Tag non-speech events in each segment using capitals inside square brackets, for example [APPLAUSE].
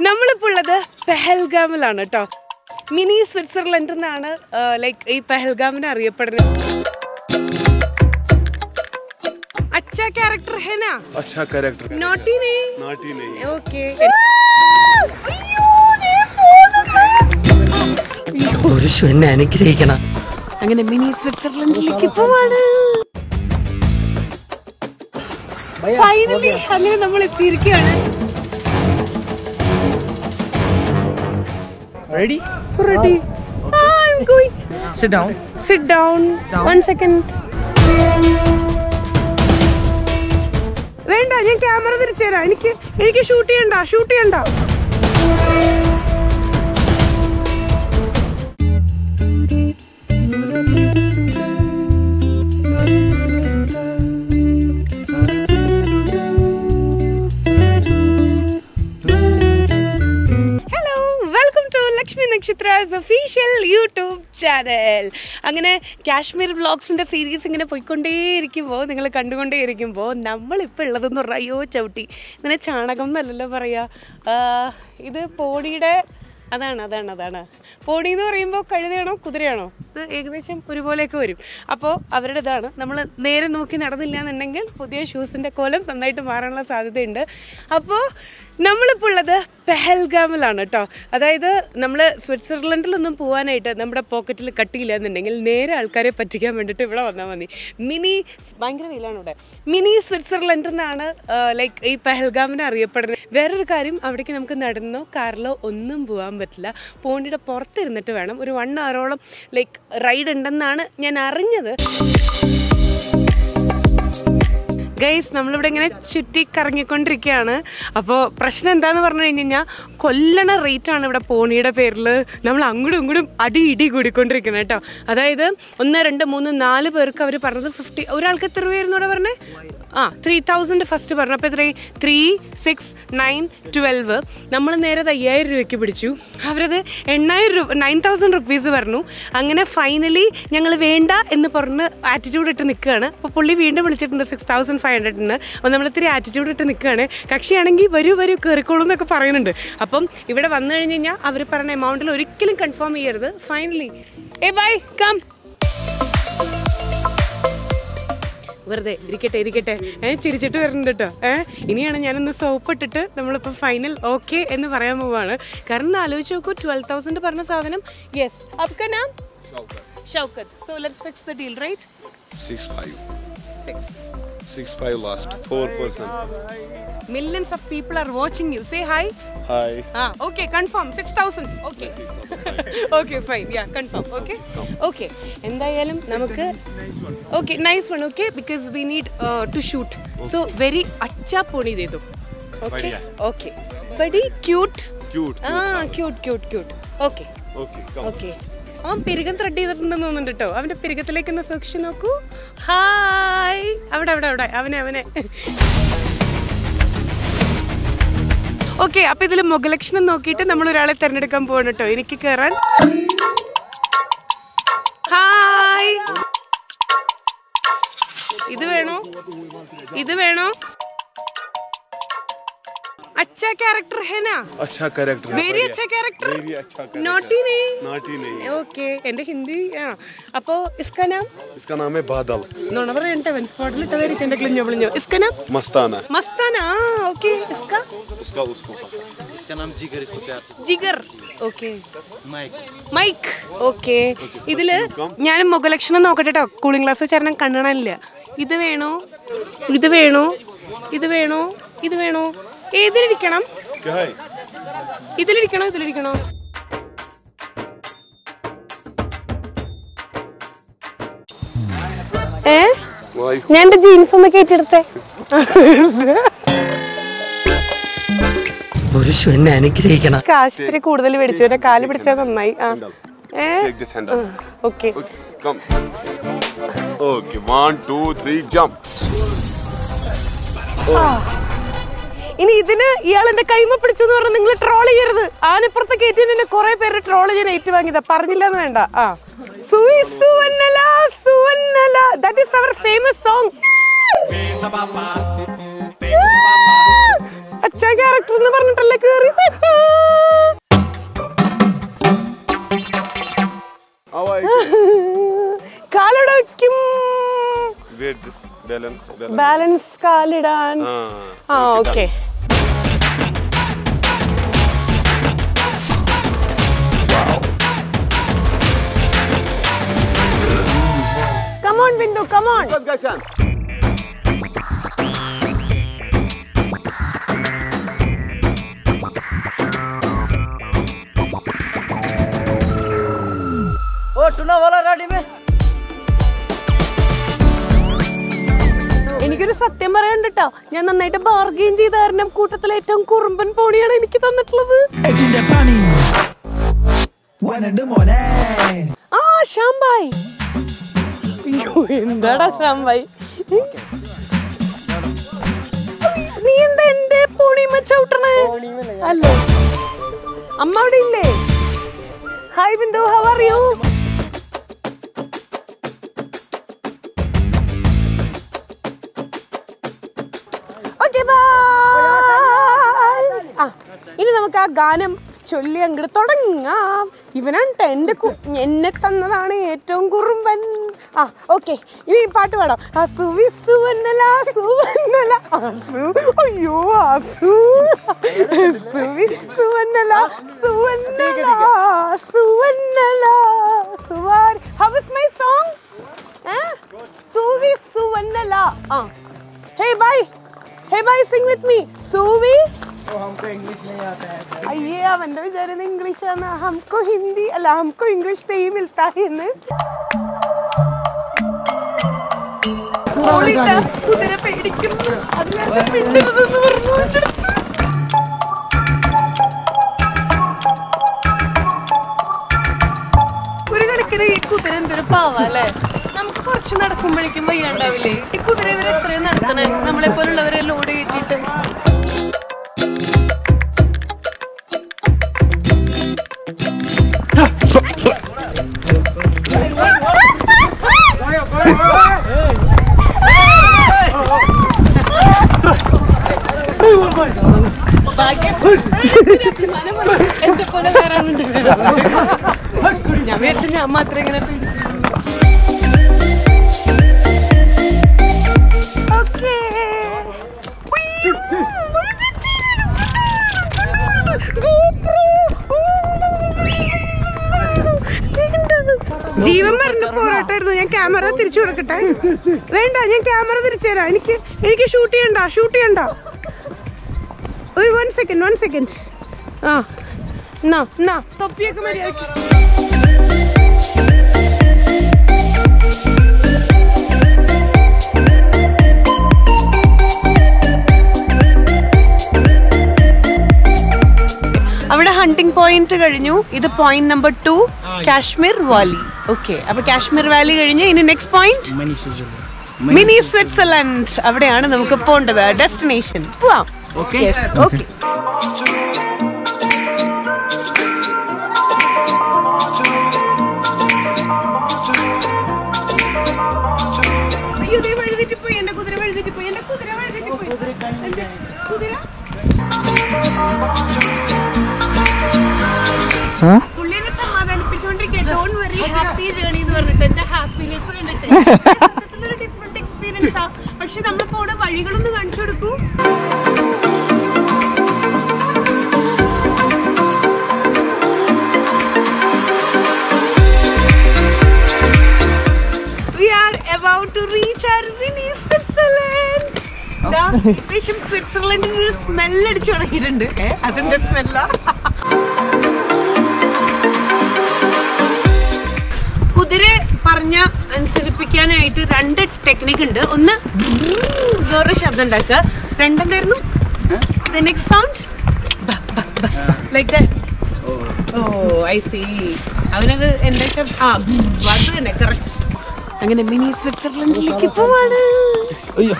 നമ്മളിപ്പോൾ ഉള്ളത് പെഹൽഗാമിലാണ് കേട്ടോ മിനി സ്വിറ്റ്സർലൻഡ് എന്നാണ് ലൈക്ക് ഈ പെഹൽഗാമിനെ അറിയപ്പെടുന്നത് അങ്ങനെ മിനി സ്വിറ്റ്സർലൻഡിലേക്ക് പോവാണ്. ഫൈനലി അങ്ങനെ നമ്മൾ എത്തിയിരിക്കുകയാണ് Ready? Ready I'm going. Sit down. Sit down. One second. വേണ്ട ഞാൻ ക്യാമറ തിരിച്ചു തരാം എനിക്ക് എനിക്ക് ഷൂട്ട് ചെയ്യണ്ട ഷൂട്ട് ചെയ്യണ്ട ചാനൽ അങ്ങനെ കാശ്മീർ വ്ളോഗ്സിന്റെ സീരീസ് ഇങ്ങനെ പോയിക്കൊണ്ടേയിരിക്കുമ്പോൾ നിങ്ങൾ കണ്ടുകൊണ്ടേയിരിക്കുമ്പോൾ നമ്മളിപ്പോൾ ഉള്ളതെന്ന് പറഞ്ഞാൽ അയ്യോ ചവിട്ടി. ഇങ്ങനെ ചാണകം എന്നല്ലല്ലോ പറയുക ഇത് പോടിയുടെ അതാണ് അതാണ് അതാണ്. പോടി എന്ന് പറയുമ്പോൾ കഴുതയാണോ കുതിരയാണോ? ഇത് ഏകദേശം ഒരുപോലെയൊക്കെ വരും. അപ്പോൾ അവരുടെ ഇതാണ് നമ്മൾ നേരെ നോക്കി നടന്നില്ല എന്നുണ്ടെങ്കിൽ പുതിയ ഷൂസിന്റെ കോലം നന്നായിട്ട് മാറാനുള്ള സാധ്യതയുണ്ട്. അപ്പോൾ നമ്മളിപ്പോൾ ഉള്ളത് പെഹൽഗാമിലാണ് കേട്ടോ അതായത് നമ്മൾ സ്വിറ്റ്സർലൻഡിലൊന്നും പോകാനായിട്ട് നമ്മുടെ പോക്കറ്റിൽ കട്ടിയില്ല എന്നുണ്ടെങ്കിൽ നേരെ ആൾക്കാരെ പറ്റിക്കാൻ വേണ്ടിയിട്ട് ഇവിടെ വന്നാൽ മതി. മിനി ഭയങ്കര വെയിലാണ് ഇവിടെ. മിനി സ്വിറ്റ്സർലൻഡ് എന്നാണ് ലൈക്ക് ഈ പെഹൽഗാമിനെ അറിയപ്പെടുന്നത്. വേറൊരു കാര്യം അവിടേക്ക് നമുക്ക് നടന്നോ കാറിലോ ഒന്നും പോകാൻ പറ്റില്ല. പോണ്ടിയുടെ പുറത്തിരുന്നിട്ട് വേണം. ഒരു വൺ അവറോളം ലൈക്ക് റൈഡ് ഉണ്ടെന്നാണ് ഞാൻ അറിഞ്ഞത്. ഗൈസ് നമ്മളിവിടെ ഇങ്ങനെ ചുറ്റി കറങ്ങിക്കൊണ്ടിരിക്കുകയാണ് അപ്പോൾ പ്രശ്നം എന്താന്ന് പറഞ്ഞു കഴിഞ്ഞ് കഴിഞ്ഞാൽ കൊല്ലണ റേറ്റാണ് ഇവിടെ പോണിയുടെ പേരിൽ നമ്മൾ അങ്ങോട്ടും ഇങ്ങോട്ടും അടി ഇടി കൂടിക്കൊണ്ടിരിക്കുന്നത് കേട്ടോ. അതായത് ഒന്ന് രണ്ട് മൂന്ന് നാല് പേർക്ക് അവർ പറഞ്ഞത് ഫിഫ്റ്റി ഒരാൾക്ക് എത്ര രൂപയായിരുന്നു ഇവിടെ പറഞ്ഞത് ആ ത്രീ തൗസൻഡ് ഫസ്റ്റ് പറഞ്ഞു. അപ്പോൾ എത്രയായി? ത്രീ സിക്സ് നയൻ ട്വൽവ് നമ്മൾ നേരെ അത് അയ്യായിരം രൂപയ്ക്ക് പിടിച്ചു. അവരത് എണ്ണായിരം രൂപ നയൻ തൗസൻഡ് റുപ്പീസ് പറഞ്ഞു. അങ്ങനെ ഫൈനലി ഞങ്ങൾ വേണ്ട എന്ന് പറഞ്ഞ് ആറ്റിറ്റ്യൂഡ് ഇട്ട് നിൽക്കുകയാണ് അപ്പോൾ പുള്ളി വീണ്ടും വിളിച്ചിട്ടുണ്ട് സിക്സ് തൗസൻഡ് ഫൈവ് ഹൺഡ്രഡിന് അപ്പോൾ നമ്മൾ ഇത്തിരി ആറ്റിറ്റ്യൂഡ് ഇട്ട് നിൽക്കുകയാണ് കക്ഷിയാണെങ്കിൽ വരൂ വരൂ കയറിക്കോളൂ എന്നൊക്കെ പറയുന്നുണ്ട്. അപ്പം ഇവിടെ വന്നു കഴിഞ്ഞ് കഴിഞ്ഞാൽ അവർ പറഞ്ഞ എമൗണ്ടിൽ ഒരിക്കലും കൺഫേം ചെയ്യരുത്. ഫൈനലി ഏ ബൈ കം വെറുതെ ഇരിക്കട്ടെ ഇരിക്കട്ടെ. ഏ ചിരിച്ചിട്ട് വരുന്നുണ്ട് കേട്ടോ ഏ ഇനിയാണ് ഞാനൊന്ന് സോപ്പ് ഇട്ടിട്ട് നമ്മളിപ്പോൾ ഫൈനൽ ഓക്കെ എന്ന് പറയാൻ പോവാണ്. കാരണം ആലോചിച്ച് നോക്കൂ ട്വൽവ് തൗസൻഡ് പറഞ്ഞ സാധനം. യെസ് അപ്ക നാം Shoukath. So let's fix the deal right six five six Six five last. Four person. Millions of people are watching you. Say hi. Hi. Ah, okay confirm six thousand okay okay fine yeah confirm Okay. [LAUGHS] Okay. എന്തായാലും നമുക്ക് okay nice one okay because we need to shoot so very അച്ചാ പൊണി ചെയ്തു okay okay buddy cute Cute. ആ cute cute cute okay Okay. Come. Okay അവൻ പെരുകൻ thread ചെയ്തിട്ടുണ്ടെന്ന് തോന്നുന്നുണ്ട് കേട്ടോ അവന്റെ പെരുകത്തിലേക്ക് ഒന്ന് സൂക്ഷിച്ച് നോക്കൂ. ഹായ്. അവിടെ അവിടെ അവിടെ. അവനെ അവനെ. ഓക്കെ അപ്പൊ ഇതിൽ മുഖലക്ഷണം നോക്കിയിട്ട് നമ്മൾ ഒരാളെ തിരഞ്ഞെടുക്കാൻ പോകണം കേട്ടോ എനിക്ക് കയറാൻ ഹായ്. ഇത് വേണോ? ഇത് വേണോ? अच्छा कैरेक्टर है ना अच्छा कैरेक्टर वेरी अच्छा कैरेक्टर Very अच्छा character. नोटी नहीं नाटी नहीं ഓക്കെ എന്റെ ഹിന്ദി ആ അപ്പോ ഇസ്കാ നാം इसका नाम है बादल നുണ പറയണ്ട സ്പോട്ടിൽ ഇട്ടതായിരിക്കും എന്റെ ക്ലിഞ്ഞോ വിളിഞ്ഞോ ഇസ്കാ നാം मस्ताना മസ്താന ആ ഓക്കെ ഇസ്കാ उसका उसको पता इसका नाम जिगर इसको प्यार से Jigar okay mic mic okay ഇതില് ഞാൻ മുഖലക്ഷണം നോക്കട്ടെ കേട്ടോ കൂളിംഗ് ഗ്ലാസ് വെച്ചാൽ കണ്ണാനില്ല ഇത് വേണോ ഇത് വേണോ ഇത് വേണോ ഇത് വേണോ ഏതിലിരിക്കണം? ഇതിലിരിക്കണോ? ഇതിലിരിക്കണോ? ഏ? ഞാൻ എന്റെ ജീൻസ് ഒന്ന് കേട്ടിടട്ടെ പുരുഷു എന്നെ അനുഗ്രഹിക്കണം. കാശ്മീരി കൂടുതൽ മേടിച്ചു. എന്റെ കാൽ പിടിച്ചാൽ നന്നായി. ആ. ഏ? Okay. Okay one two three jump ഇനി ഇതിന് ഇയാൾ എന്റെ കൈമ പിടിച്ചു എന്ന് പറഞ്ഞാൽ നിങ്ങൾ ട്രോൾ ചെയ്യരുത്. ആനപ്പുറത്ത് കയറ്റി നിന്നെ കുറെ പേര് ട്രോൾ ചെയ്യാൻ ഏറ്റുവാങ്ങിയതാ. പറഞ്ഞില്ല എന്ന് വേണ്ട. ആ. സുയി സുവന്നല സുവന്നല. That is our famous song അച്ഛാ ക്യാരക്ടർ എന്ന് പറഞ്ഞിട്ടല്ലേ കേറി How where this balance balance, balance ka lidan ah, ah okay, okay. Come on, Bindu, come on. Let's go, chance. പറയാണ്ടിട്ടോ ഞാൻ നന്നായിട്ട് ബാർഗെയിൻ ചെയ്ത കാരണം കൂട്ടത്തിലെ ഏറ്റവും കുറുമ്പൻ പോണിയാണ് എനിക്ക് തന്നിട്ടുള്ളത്. ആ ശാംബായ് എന്താടാ ശാംബായ് നീ എന്താ എന്റെ പോണിമ ചവിട്ടണേ? അല്ലേ. അമ്മ അവിടെ ഇല്ലേ? Hi Bindu. How are you നമുക്ക് ആ ഗാനം ചൊല്ലി അങ്ങോട്ട് തുടങ്ങാം. ഇവനാണ് എന്റെ കു- എന്നെ തന്നതാണ് ഏറ്റവും കുറുമ്പൻ. ആ ഓക്കെ. ഇനി പാട്ട് പാടാം. അസുവി സുവന്നല സുവന്നല അസു അയ്യോ അസു സുവി സുവന്നല സുവന്നല സുവന്നല സുവാർ ഹൗ ഇസ് മൈ സോങ് സുവി സുവന്നല ആ. Hey bye hey bye sing with me Suvi അയ്യേ അവന്റെ വിചാരം ഇംഗ്ലീഷ് ആണ് ഹംകോ ഹിന്ദി അല്ല ഹംകോ ഇംഗ്ലീഷ് പേ മിൽത്താ എന്ന് കുതിര പേടിക്കുന്നു അത് കാരണം മിണ്ടരുതെന്ന് പറഞ്ഞു. ഒരു കണക്കിന് ഈ കുതിര എന്തൊരു പാവ അല്ലേ നമുക്ക് കുറച്ച് നടക്കുമ്പോഴേക്കും വയ്യാണ്ടാവില്ലേ ഈ കുതിര ഇവരെ എത്രയും നടത്തണേ. നമ്മളെ പോലുള്ളവരെ ലോഡ് കയറ്റിയിട്ട്. ഞാൻ വിചാരിച്ചു ഞാൻ മാത്രം ഇങ്ങനെ ജീവൻ മരണ പോരാട്ടായിരുന്നു. ഞാൻ ക്യാമറ തിരിച്ചു കൊടുക്കട്ടെ? വേണ്ട ഞാൻ ക്യാമറ തിരിച്ചു തരാം. എനിക്ക് എനിക്ക് ഷൂട്ട് ചെയ്യണ്ട ഷൂട്ട് ചെയ്യണ്ട. ഒരു വൺ സെക്കൻഡ് വൺ സെക്കൻഡ് ആ എന്നാ എന്നാ തൊപ്പിയൊക്കെ മര്യാദയ്ക്ക് ഹണ്ടിങ് പോയിന്റ് കഴിഞ്ഞു. ഇത് point number two Kashmir valley okay അപ്പൊ കാശ്മീർ വാലി കഴിഞ്ഞ്. ഇനി നെക്സ്റ്റ് പോയിന്റ് മിനി സ്വിറ്റ്സർലൻഡ് അവിടെയാണ് നമുക്ക് പോകേണ്ടത്. ഡെസ്റ്റിനേഷൻ പോവാം. ഓക്കെ ഓക്കെ കുതിര വഴുതിട്ട് പോയി. എന്റെ കുതിര വഴുതിട്ട് പോയി. എന്റെ കുതിര വഴുതിട്ട് പോയി. കുതിര കുതിര. [LAUGHS] പക്ഷെ വഴികളൊന്ന് കാണിച്ചു കൊടുക്കൂ. We are about to reach our mini Switzerland. ദാ, ഏകദേശം സ്വിറ്റ്സർലൻഡിന് ഒരു സ്മെല്ല് അടിച്ചു തുടങ്ങിയിട്ടുണ്ട്. അതിന്റെ സ്മെല്ല കുതിര പറഞ്ഞ അനുസരിപ്പിക്കാനായിട്ട് രണ്ട് ടെക്നിക്ക് ഉണ്ട്. ഒന്ന് വേറൊരു ശബ്ദം ഉണ്ടാക്കുക. രണ്ടെന്തായിരുന്നു? Next sound like that oh. I see അവനത് എന്റെ ശബ്ദം ആ അത് തന്നെ കറക്റ്റ് അങ്ങനെ മിനി സ്വിറ്റ്സർലൻഡിലേക്ക് പോവാണ്. അയ്യ.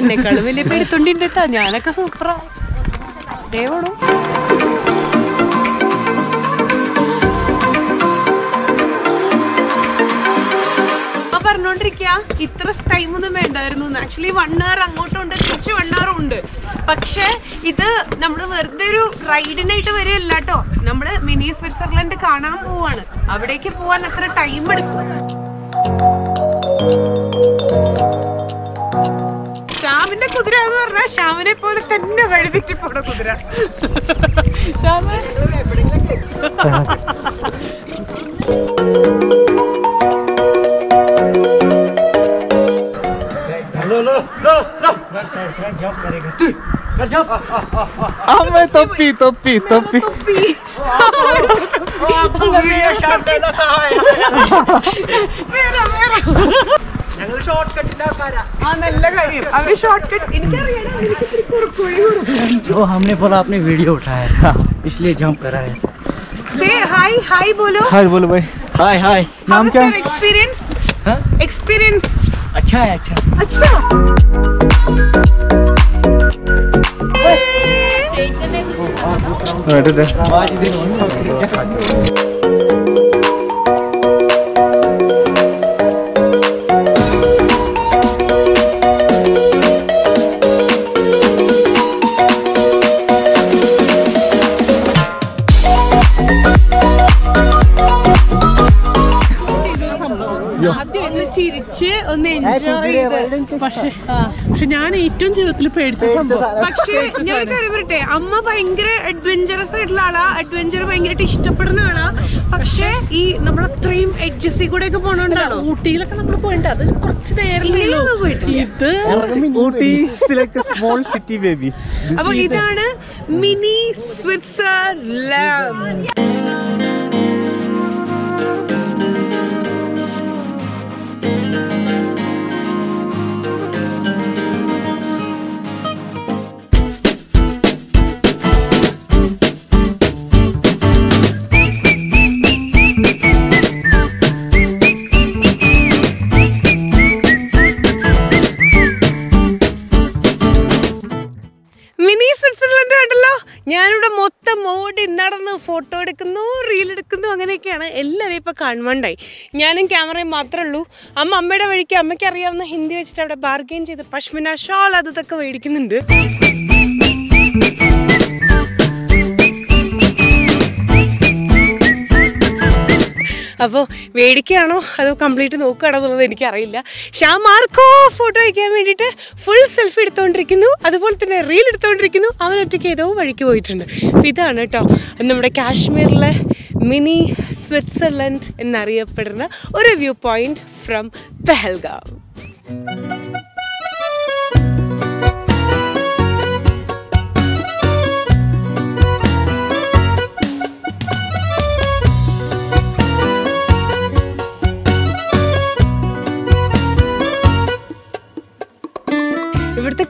എന്നെക്കാളും വലിയ പേര് കേട്ടോ ഞാനൊക്കെ സൂപ്പറാ ദേവണോ പറഞ്ഞോളൂ ഇത്ര ടൈം ഒന്നും വേണ്ടായിരുന്നു. ആക്ച്വലി വൺ അവർ അങ്ങോട്ടും ഉണ്ട് തിരിച്ച് വൺ അവറും ഉണ്ട്. പക്ഷേ ഇത് നമ്മൾ വെറുതെ ഒരു റൈഡിനായിട്ട് വരികയല്ല കേട്ടോ നമ്മൾ മിനി സ്വിറ്റ്സർലൻഡ് കാണാൻ പോവാണ്. അവിടേക്ക് പോവാൻ അത്ര ടൈം എടുക്കും. ശ്യാമിന്റെ കുതിര എന്ന് പറഞ്ഞാൽ ശ്യാമിനെ പോലെ തന്നെ വഴുതിട്ട് പോണ കുതിര. ശ്യാമ. हमें तप्पी तप्पी तप्पी വേറെ, വേറെ. ആ, നല്ല കാര്യം അവര് ഷോർട്ട് കട്ട് എനിക്കറിയാം എനിക്ക് ഇത്തിരി കുറുക്ക് വഴി കൊടുക്കും. जो हमने बोला आपने वीडियो उठाया था इसलिए जंप करा है Say hi, hi बोलो हाय बोलो भाई हाय हाय नाम क्या है एक्सपीरियंस हाँ? एक्सपीरियंस अच्छा है अच्छा अच्छा Evet hadi. Io. Addio, noi ci rice o nengio. Ecco, direi. പക്ഷെ ഞാൻ ഏറ്റവും ജീവിതത്തിൽ പേടിച്ച സംഭവം. പക്ഷേ ഞാൻ കാര്യം പറയട്ടെ? അമ്മ ഭയങ്കര അഡ്വഞ്ചറസ് ആയിട്ടുള്ള ആളാ. അഡ്വഞ്ചർ ഭയങ്കരമായിട്ട് ഇഷ്ടപ്പെടുന്ന ആളാ. പക്ഷേ ഈ നമ്മൾ അത്രയും എഡ്ജസിൽ കൂടെ ഒക്കെ പോണോണ്ടാണോ? ഊട്ടിയിലൊക്കെ നമ്മൾ പോയിട്ട് അത് കുറച്ച് നേരം. ഇത് ഊട്ടി small city baby. അപ്പൊ ഇതാണ് മിനി സ്വിറ്റ്സർലാൻഡ്. അങ്ങനെയൊക്കെയാണ് എല്ലാവരും ഇപ്പോൾ കാണുവാണ്ടായി ഞാനും ക്യാമറയും മാത്രമേ ഉള്ളൂ. അമ്മ അമ്മയുടെ വഴിക്ക് അമ്മയ്ക്ക് അറിയാവുന്ന ഹിന്ദി വെച്ചിട്ട് അവിടെ ബാർഗെയിൻ ചെയ്ത് പഷ്മിന ഷാൾ അത് ഇതൊക്കെ മേടിക്കുന്നുണ്ട്. അപ്പോൾ മേടിക്കുകയാണോ അതോ കംപ്ലീറ്റ് നോക്കുകയാണോ എന്നുള്ളത് എനിക്കറിയില്ല. ഷാ മാർക്കോ ഫോട്ടോ വയ്ക്കാൻ വേണ്ടിയിട്ട് ഫുൾ സെൽഫി എടുത്തുകൊണ്ടിരിക്കുന്നു അതുപോലെ തന്നെ റീൽ എടുത്തുകൊണ്ടിരിക്കുന്നു അവൻ ഒറ്റയ്ക്ക് ഏതോ വഴിക്ക് പോയിട്ടുണ്ട്. അപ്പോൾ ഇതാണ് കേട്ടോ നമ്മുടെ കാശ്മീരിലെ മിനി സ്വിറ്റ്സർലൻഡ് എന്നറിയപ്പെടുന്ന ഒരു view point from Pahalgam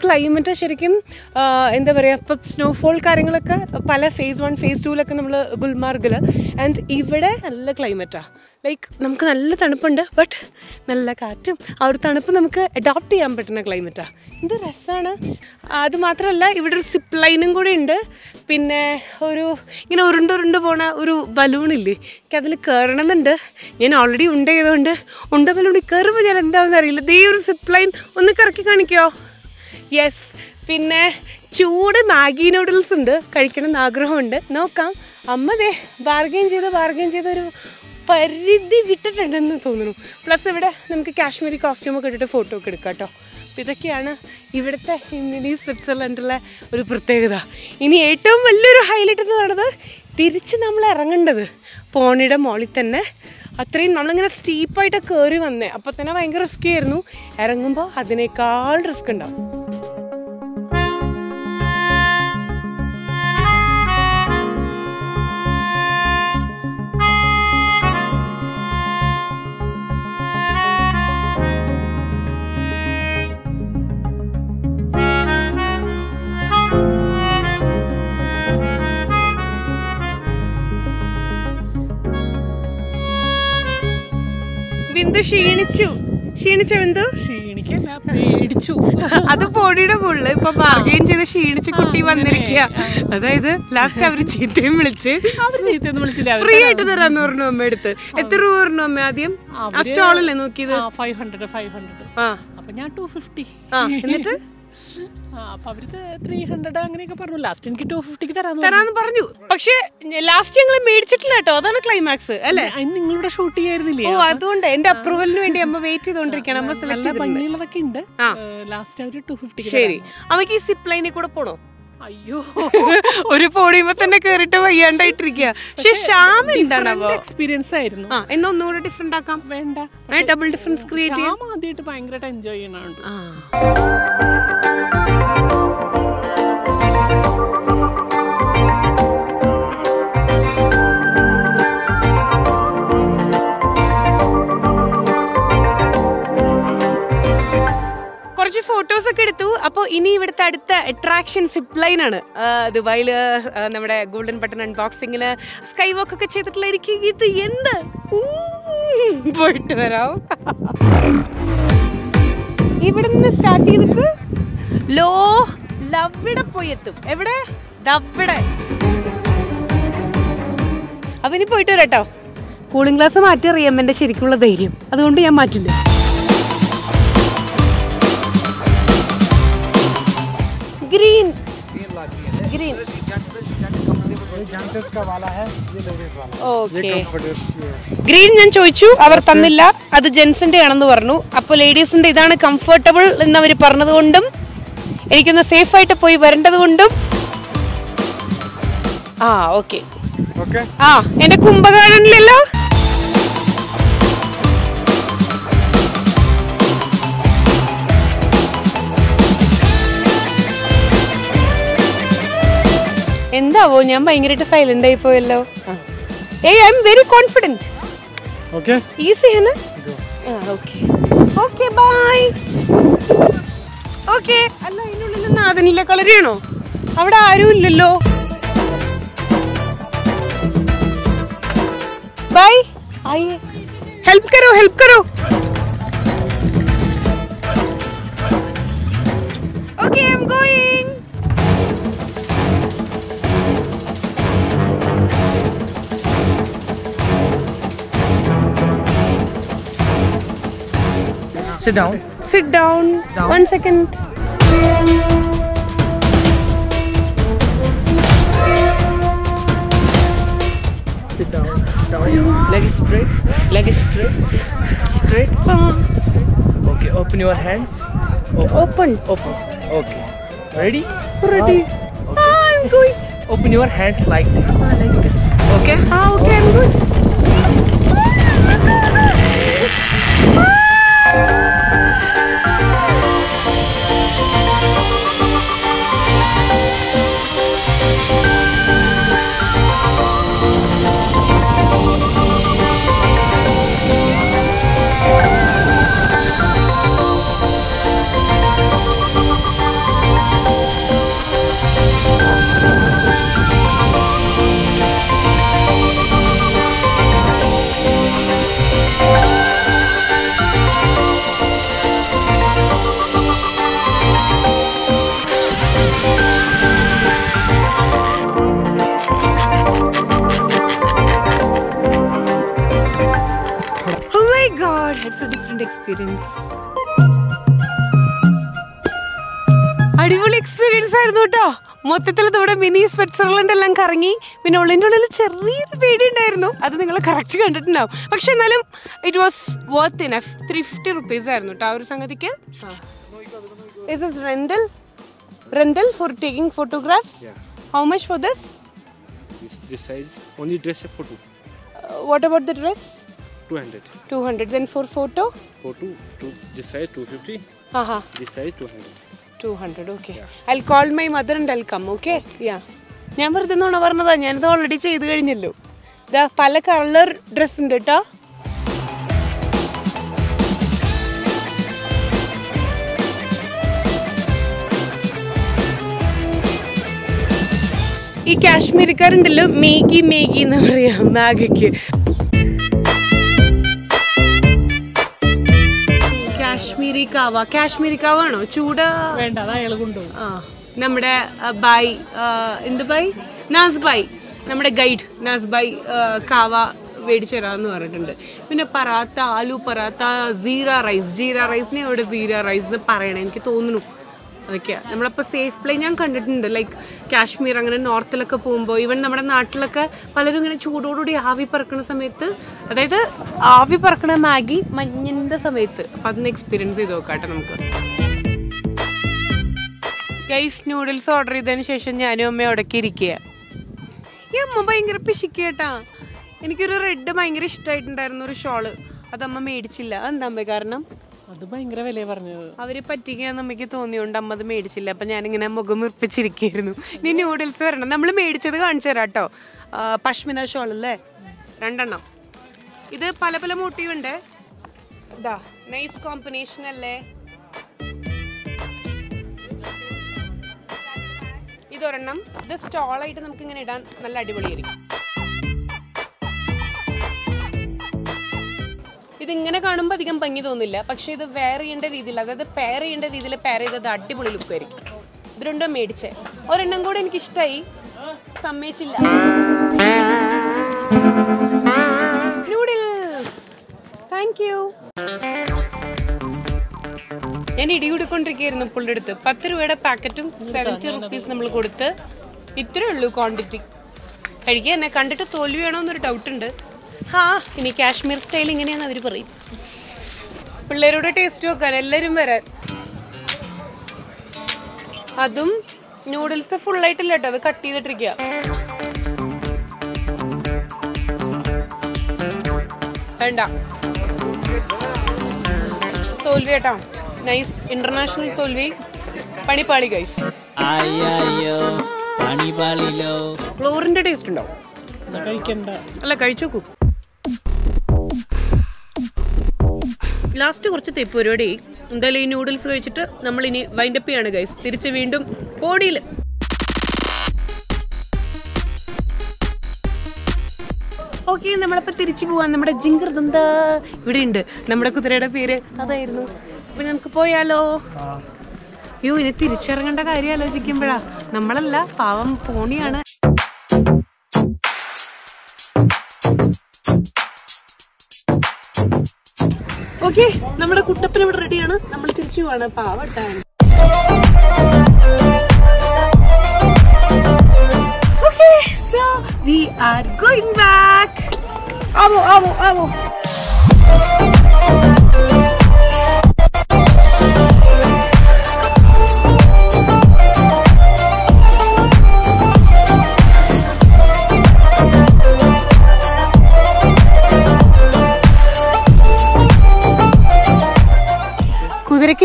climate ശരിക്കും എന്താ പറയുക ഇപ്പം സ്നോഫോൾ കാര്യങ്ങളൊക്കെ പല ഫേസ് വൺ ഫേസ് ടൂവിലൊക്കെ നമ്മൾ ഗുൽമാർഗിൽ ആൻഡ് ഇവിടെ നല്ല ക്ലൈമറ്റാണ് ലൈക്ക് നമുക്ക് നല്ല തണുപ്പുണ്ട് ബട്ട് നല്ല കാറ്റും. ആ ഒരു തണുപ്പ് നമുക്ക് അഡോപ്റ്റ് ചെയ്യാൻ പറ്റുന്ന ക്ലൈമറ്റാണ് ഇത് രസമാണ് അത് മാത്രമല്ല ഇവിടെ ഒരു സിപ്പ് ലൈനും കൂടി ഉണ്ട്. പിന്നെ ഒരു ഇങ്ങനെ ഉരുണ്ട് ഉരുണ്ട് പോണ ഒരു ബലൂണില്ലേ എനിക്ക് അതിൽ കയറണമെന്നുണ്ട് ഞാൻ ഓൾറെഡി ഉണ്ട് ഉണ്ട ബലൂണിൽ കയറുമ്പോൾ ഞാൻ എന്താണെന്ന് അറിയില്ല ദേ ഒരു സിപ്പ് ലൈൻ ഒന്ന് കറക്കി കാണിക്കോ? യെസ് പിന്നെ ചൂട് മാഗി നൂഡിൽസ് ഉണ്ട്. കഴിക്കണം എന്ന് ആഗ്രഹമുണ്ട്. നോക്കാം. അമ്മ ദേ ബാർഗെയിൻ ചെയ്ത് ബാർഗെയിൻ ചെയ്തൊരു പരിധി വിട്ടിട്ടുണ്ടെന്ന് തോന്നുന്നു. പ്ലസ് ഇവിടെ നമുക്ക് കാശ്മീരി കോസ്റ്റ്യൂമൊക്കെ ഇട്ടിട്ട് ഫോട്ടോ ഒക്കെ എടുക്കാം കേട്ടോ. അപ്പോൾ ഇതൊക്കെയാണ് ഇവിടുത്തെ മിനി സ്വിറ്റ്സർലൻഡിലെ ഒരു പ്രത്യേകത. ഇനി ഏറ്റവും വലിയൊരു ഹൈലൈറ്റ് എന്ന് പറയുന്നത് തിരിച്ച് നമ്മൾ ഇറങ്ങേണ്ടത് പോണിയുടെ മോളിൽ തന്നെ. അത്രയും നമ്മളിങ്ങനെ സ്റ്റീപ്പായിട്ട് കയറി വന്നേ. അപ്പോൾ തന്നെ ഭയങ്കര റിസ്ക് ആയിരുന്നു. ഇറങ്ങുമ്പോൾ അതിനേക്കാൾ റിസ്ക് ഉണ്ടാവും. ബിന്ദു ക്ഷീണിച്ചു ക്ഷീണിച്ച. ബിന്ദു പേടിക്കല്ല പേടിച്ചു. അത് പൊടിയുടെ പുള്ള് ഇപ്പൊ ബാർഗെയിൻ ചെയ്ത് ക്ഷീണിച്ച് കുട്ടി വന്നിരിക്കുക അതായത് ലാസ്റ്റ് അവർ ചീത്തയും വിളിച്ച്. അവർ ചീത്തയൊന്നും വിളിച്ചില്ല. ഫ്രീ ആയിട്ട് തരാന്ന് പറഞ്ഞു. അമ്മ എടുത്ത്. എത്ര രൂപ പറഞ്ഞു അമ്മ ആദ്യം? ആ സ്റ്റോളല്ലേ നോക്കിയത്? ഫൈവ് ഹൺഡ്രഡ് ഫൈവ് ഹൺഡ്രഡ് ആ. അപ്പൊ ഞാൻ ടു ഫിഫ്റ്റി എന്നിട്ട്? അപ്പൊ അവർ ത്രീ ഹൺഡ്രഡ് അങ്ങനെയൊക്കെ പറഞ്ഞു. ലാസ്റ്റ് എനിക്ക് ടു ഫിഫ്റ്റിക്ക് തരാന്ന് തരാന്ന് പറഞ്ഞു. പക്ഷെ ലാസ്റ്റ് ഞങ്ങൾ മേടിച്ചിട്ടില്ല കേട്ടോ. അതാണ് ക്ലൈമാക്സ് അല്ലേ. അതിന് നിങ്ങളുടെ ഷൂട്ട് ചെയ്യായിരുന്നില്ലേ? ഓ അതുകൊണ്ട് എന്റെ അപ്രൂവലിന് വേണ്ടി അമ്മ വെയിറ്റ് ചെയ്തോണ്ടിരിക്കണം അമ്മ സെലക്ട് ഭംഗിയുള്ളതൊക്കെ ഉണ്ട്. ലാസ്റ്റ് അവർ ടു ഫിഫ്റ്റിക്ക് ശരി. അമ്മയ്ക്ക് ഈ സിപ്പ് ലൈനിൽ കൂടെ പോണോ? അയ്യോ. [LAUGHS] ഒരു പോടിയുമ്പോ തന്നെ കേറിട്ട് വയ്യാണ്ടായിട്ടിരിക്കുക പക്ഷെ ശ്യാം എന്താണ് എക്സ്പീരിയൻസ് ആയിരുന്നു. ആ എന്നാ ഒന്നുകൂടെ ഡിഫറെന്റ് ആക്കാം. വേണ്ട. ഡബിൾ ഡിഫറൻസ് ക്രിയേറ്റ് ചെയ്യാം. ആദ്യമായിട്ട് ഭയങ്കരമായിട്ട് എൻജോയ് ചെയ്യണുണ്ട് ആ. കുറച്ച് ഫോട്ടോസ് ഒക്കെ എടുത്തു. അപ്പോൾ ഇനി ഇവിടുത്തെ അടുത്ത അട്രാക്ഷൻ സിപ്പ് ലൈൻ ആണ്. ദുബായിൽ നമ്മുടെ ഗോൾഡൻ ബട്ടൺ അൺബോക്സിങ്ങിൽ സ്കൈ വോക്ക് ഒക്കെ ചെയ്തിട്ടുള്ള എനിക്ക് ഇത് എന്ത്? പോയിട്ട് വരാം. ഇവിടെ നിന്ന് സ്റ്റാർട്ട് ചെയ്തിട്ട് ലോ ലവിടെ പോയി എത്തും. എവിടെ? ദവിടെ അവന് പോയിട്ട് വരാട്ടോ കൂളിംഗ് ഗ്ലാസ് മാറ്റി അറിയാം എന്റെ ശരിക്കുള്ള ധൈര്യം. അതുകൊണ്ട് ഞാൻ മാറ്റില്ല. ഗ്രീൻ ग्रीन ഓക്കെ ഗ്രീൻ ഞാൻ ചോദിച്ചു അവർ തന്നില്ല അത് ജെൻസിന്റെ ആണെന്ന് പറഞ്ഞു. അപ്പോൾ ലേഡീസിന്റെ ഇതാണ് കംഫർട്ടബിൾ എന്ന് അവർ പറഞ്ഞതുകൊണ്ടും എനിക്കൊന്ന് സേഫ് ആയിട്ട് പോയി വരേണ്ടത് കൊണ്ടും ആ ഓക്കെ ആ എന്റെ കുംഭകാണനിലല്ലോ എന്താവോ ഞാൻ ഭയങ്കരമായിട്ട് സൈലന്റ് ആയി പോയല്ലോ. ഏ I am very confident okay easy ആണ് ഓക്കെ ഓക്കെ ബൈ ഓക്കെ അല്ല അതിനുള്ളിൽ നാഥനിലെ കളരിയാണോ അവിടെ ആരും ഇല്ലല്ലോ. ബൈ ഐ ഹെൽപ് കരോ help കരോ? Okay I am going Sit down. Sit down. Down. One second. Sit down. Down. Leg straight. Leg straight. Straight. Okay. Open your hands. Open. Open. Open. Okay. Ready? Ready. Ah, I'm going. Open your hands like this. Like this. Okay. Ah, okay, I'm good. പിന്നെ ഉള്ളിന്റെ ഉള്ളിൽ ചെറിയൊരു പേടി ഉണ്ടായിരുന്നു അത് നിങ്ങൾ correct കണ്ടിട്ടുണ്ടാവും. പക്ഷെ എന്നാലും it was worth enough three fifty rupees ആയിരുന്നു കേട്ടോ ആ ഒരു സംഗതിക്ക്. Is is rental rental for taking photographs how much for this. What about the dress 200. Two hundred then for photo For two, two this size 250. ആ ഹാ This size 200. Two hundred i'll I call my mother and come okay. Yeah ഞാൻ വെറുതെ നോണ പറഞ്ഞതാ ഞാനിത് already ചെയ്ത് കഴിഞ്ഞല്ലോ. ഇതാ പല കളർ ഡ്രസ് ഉണ്ട് കേട്ടോ ഈ കാശ്മീരിക്കാരുണ്ടല്ലോ മേഗി മേഗി എന്ന് പറയാ മാഗിക്ക്. കാശ്മീരി കാവ. കാശ്മീരി കാവാണോ? ചൂട്. വേണ്ട അയാൾ കൊണ്ടുപോകും. ആ. നമ്മുടെ ബായ് എന്ത് ബായ് നാസ് ബായ് നമ്മുടെ ഗൈഡ് നാസ് ബായ് കാവ മേടിച്ചു തരാമെന്ന് പറഞ്ഞിട്ടുണ്ട്. പിന്നെ പറാത്ത ആലു പറാത്ത സീറ റൈസ്. ജീര റൈസിനെ അവിടെ സീറ റൈസ് എന്ന് പറയണേ. എനിക്ക് തോന്നുന്നു അതൊക്കെയാണ് നമ്മളപ്പോൾ സേഫ് പ്ലേ ഞാൻ കണ്ടിട്ടുണ്ട്. ലൈക്ക് കാശ്മീർ അങ്ങനെ നോർത്തിലൊക്കെ പോകുമ്പോൾ ഈവൻ നമ്മുടെ നാട്ടിലൊക്കെ പലരും ഇങ്ങനെ ചൂടോടുകൂടി ആവി പറക്കുന്ന സമയത്ത് അതായത് ആവി പറക്കണ മാഗി മഞ്ഞിന്റെ സമയത്ത്. അപ്പം അതൊന്ന് എക്സ്പീരിയൻസ് ചെയ്ത് നോക്കാം കേട്ടോ നമുക്ക്. ഗൈസ് നൂഡിൽസ് ഓർഡർ ചെയ്തതിന് ശേഷം ഞാനും അമ്മയും ഉടക്കി ഇരിക്കുക ഈ അമ്മ ഭയങ്കര പിശിക്കേട്ടാ എനിക്കൊരു റെഡ് ഭയങ്കര ഇഷ്ടമായിട്ടുണ്ടായിരുന്നു ഒരു ഷോൾ അത് അമ്മ മേടിച്ചില്ല. എന്താ അമ്മ കാരണം? അത് ഭയങ്കര വില പറഞ്ഞത്. അവർ പറ്റിക്കാന്ന് അമ്മയ്ക്ക് തോന്നിയോണ്ട് അമ്മ അത് മേടിച്ചില്ല. അപ്പൊ ഞാനിങ്ങനെ മുഖം ഉറപ്പിച്ചിരിക്കായിരുന്നു ഇനി നൂഡിൽസ് വരണം. നമ്മൾ മേടിച്ചത് കാണിച്ചു തരാം കേട്ടോ. പശ്മിന ഷോൾ അല്ലേ? രണ്ടെണ്ണം. ഇത് പല പല മോട്ടീവ് ഉണ്ട്. ഇതാ നൈസ് കോമ്പിനേഷൻ അല്ലേ? ഇതൊരെണ്ണം. ഇത് സ്റ്റോളായിട്ട് നമുക്ക് ഇങ്ങനെ ഇടാൻ നല്ല അടിപൊളിയായിരിക്കും. ഇതിങ്ങനെ കാണുമ്പോൾ അധികം ഭംഗി തോന്നില്ല. പക്ഷേ ഇത് വെയർ ചെയ്യേണ്ട രീതിയിൽ അതായത് പെയർ ചെയ്യേണ്ട രീതിയിൽ പെയർ ചെയ്തത് അടിപൊളി ലുക്ക് ആയിരിക്കും. ഇത് രണ്ടും മേടിച്ചേ. ഒരെണ്ണം കൂടെ എനിക്ക് ഇഷ്ടമായി സമ്മതിച്ചില്ല. നൂഡിൽസ് താങ്ക് യു ഞാൻ ഇടികൂടിക്കൊണ്ടിരിക്കുകയായിരുന്നു പുള്ളിയുടെ അടുത്ത്. പത്ത് രൂപയുടെ പാക്കറ്റും സെവന്റി റുപ്പീസ് നമ്മൾ കൊടുത്ത് ഇത്രയേ ഉള്ളൂ ക്വാണ്ടിറ്റി കഴിക്കുക എന്നെ കണ്ടിട്ട് തോൽവി വേണോ എന്നൊരു ഡൗട്ട് ഉണ്ട്. ഹാ ഇനി കാശ്മീർ സ്റ്റൈൽ ഇങ്ങനെയാന്ന് അവർ പറയും. പിള്ളേരോട് ടേസ്റ്റ് നോക്കാൻ എല്ലാവരും വരാൻ. അതും നൂഡിൽസ് ഫുള്ളായിട്ടില്ല കേട്ടോ അത് കട്ട് ചെയ്തിട്ടിരിക്കുക വേണ്ട. തോൽവി കേട്ടോ. നൈസ് ഇന്റർനാഷണൽ തോൽവി പണിപ്പാളി ഗൈസ് ക്ലോറിന്റെ ടേസ്റ്റ് ഉണ്ടോ? കഴിക്കണ്ട. അല്ല കഴിച്ചോക്കൂ ലാസ്റ്റ് കുറച്ച് തെപ്പ് പരിപാടി. എന്തായാലും ഈ നൂഡിൽസ് കഴിച്ചിട്ട് നമ്മൾ ഇനി വൈൻഡപ്പ് ചെയ്യാണ് ഗൈസ് തിരിച്ച് വീണ്ടും ബോഡിയിൽ ഓക്കെ നമ്മളപ്പോ തിരിച്ചു പോവാൻ നമ്മുടെ ജിങ്കർ ദന്ത. ഇവിടെ ഉണ്ട് നമ്മുടെ കുതിരയുടെ പേര് അതായിരുന്നു. അപ്പൊ നമുക്ക് പോയാലോ? അയ്യോ ഇനി തിരിച്ചിറങ്ങേണ്ട കാര്യം ആലോചിക്കുമ്പോഴാ. നമ്മളല്ല പാവം പോണിയാണ്. ഓക്കെ നമ്മുടെ കുട്ടപ്പൻ ഇവിടെ റെഡിയാണ്. നമ്മൾ തിരിച്ചു പോവാണ്. പാവട്ടാണ് we are going back. ആവോ ആവോ ആവോ.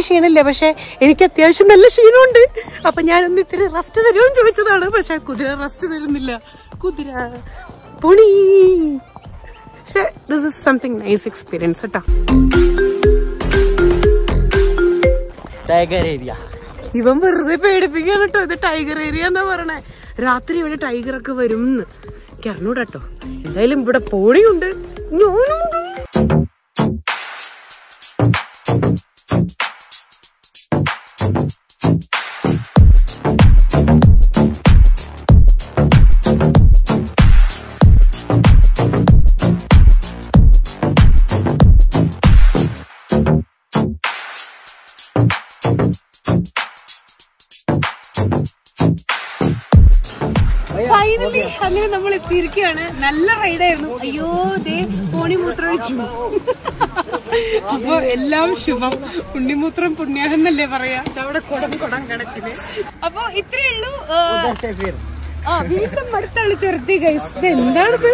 ക്ഷീണമില്ല പക്ഷെ എനിക്ക് അത്യാവശ്യം നല്ല ക്ഷീണമുണ്ട്. അപ്പൊ ഞാനൊന്ന് ഇത്തിരി റെസ്റ്റ് തരുമെന്ന് ചോദിച്ചതാണ്. പക്ഷെ കുതിര റെസ്റ്റ് തരുന്നില്ല. കുതിര പൊണി. പക്ഷെ this is something nice experience കേട്ടോ ടൈഗർ ഏരിയ ഇവൻ വെറുതെ പേടിപ്പിക്കാൻ കേട്ടോ ഇത് ടൈഗർ ഏരിയ എന്നാ പറയണേ. രാത്രി ഇവിടെ ടൈഗർ ഒക്കെ വരും എനിക്ക് എന്തായാലും ഇവിടെ പോണിയുണ്ട്. ഞാനുണ്ട് അങ്ങനെ നമ്മൾ എത്തിയിരിക്കുകയാണ്. നല്ല റൈഡായിരുന്നു അയ്യോ ദേ പോണി മൂത്രമൊഴിച്ചു അപ്പൊ എല്ലാം ശുഭം. ഉണ്ണിമൂത്രം പുണ്യാഹെന്നല്ലേ പറയാ. അവിടെ കുടം കുടം കണക്കിന് അപ്പൊ ഇത്രയേ ഉള്ളൂ. ആ വീണ്ടും അടുത്താണ് ചെറുത്തി ഗൈസ് ഇത് എന്താണിത്?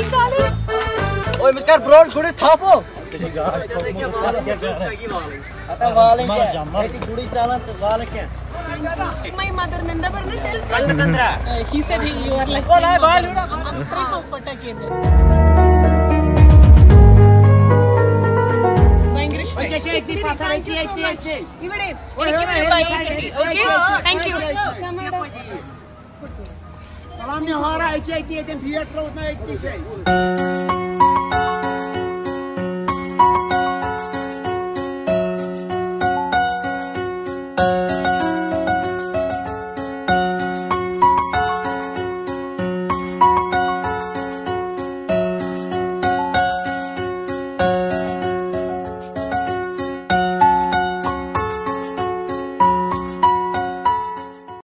ഈ കാലം. ഓ മിസ്റ്റർ ബ്രോഡ് കൂടി സ്ഥാപോ My mother remember uh, He said he, you are like My English. Okay, thank you so much. ഇവിടെ okay thank you Salam ne hara 2 2 2 5 5 5 5 5 Thank you.